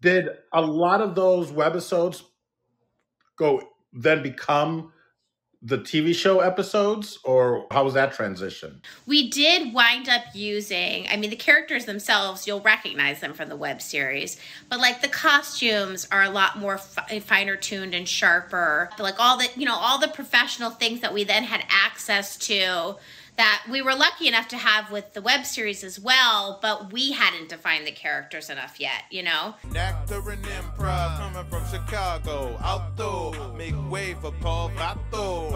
Did a lot of those webisodes go then become the TV show episodes, or how was that transition? We did wind up using, I mean, the characters themselves, you'll recognize them from the web series, but like the costumes are a lot more fi- finer tuned and sharper. Like all the, you know, all the professional things that we then had access to that we were lucky enough to have with the web series as well, but we hadn't defined the characters enough yet, you know? Nectar and improv coming from Chicago. Outdoor, make way for Paul Vato.